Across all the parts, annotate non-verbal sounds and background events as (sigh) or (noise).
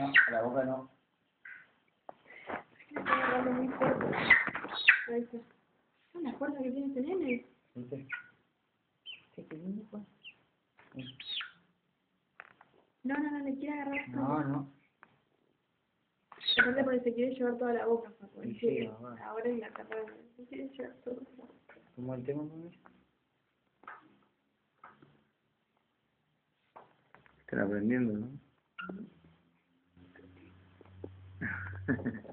No, a la boca no. Ah, la fuerza que tiene este nene. ¿Viste? Sí, qué lindo fue. No, no, no, le quiere agarrar No, no. Aparte porque se quiere llevar toda la boca, En sí. Ahora en la carrera. Se quiere llevar todo. ¿Cómo el tema, mami? Están aprendiendo, ¿no? (laughs)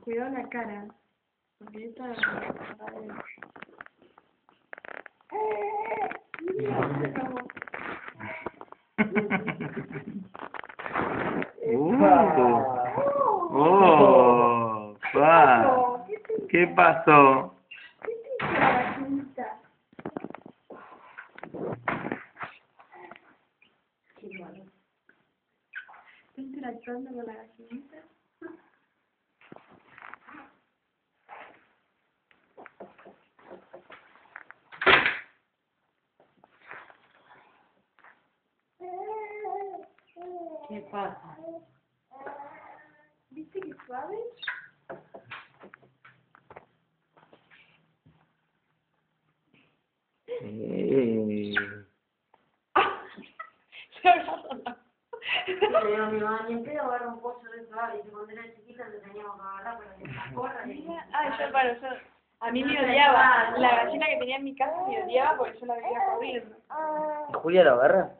Cuidado la cara. Porque esta. ¡Oh! ¡Oh! Pa. ¿Qué pasó? ¿Qué te hizo la gallinita? Qué malo. ¿Está interactuando con la gallinita? ¿Qué pasa? ¿Viste qué suave? (laughs) Eh. La- a mi mamá, ni en pedo agarra un pollo de eso, y cuando era chiquita le teníamos que agarrar para que se corra y... Ah, yo, bueno, yo, a mí me odiaba. La gallina que tenía en mi casa me odiaba porque yo la veía corriendo. ¿Y Julia lo agarra?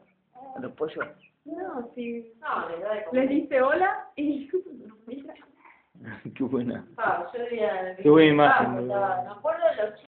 ¿A los pollos? No, sí. No, le doy Le como... dice hola y (laughs) nos mira. (laughs) Qué buena. Ah, yo veía... Qué buena imagen, Ah, estaba- Me acuerdo de los chicos